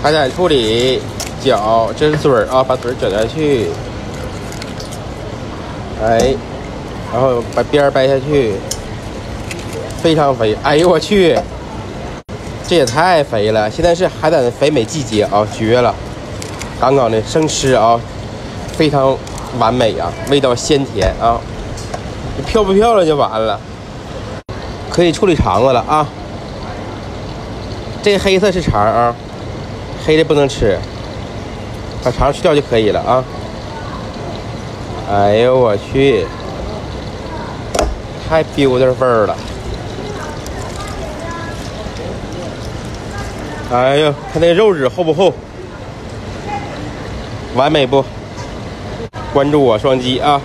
海胆处理，脚，这是嘴儿啊，把嘴儿卷下去，哎，然后把边儿掰下去，非常肥。哎呦我去，这也太肥了！现在是海胆的肥美季节啊，绝了！刚刚的生吃啊，非常完美啊，味道鲜甜啊，漂不漂亮就完了。可以处理肠子了啊，这黑色是肠啊。黑的不能吃，把肠去掉就可以了啊！哎呦我去，太 beautiful 了！哎呦，看那肉质厚不厚，完美不？关注我双击啊！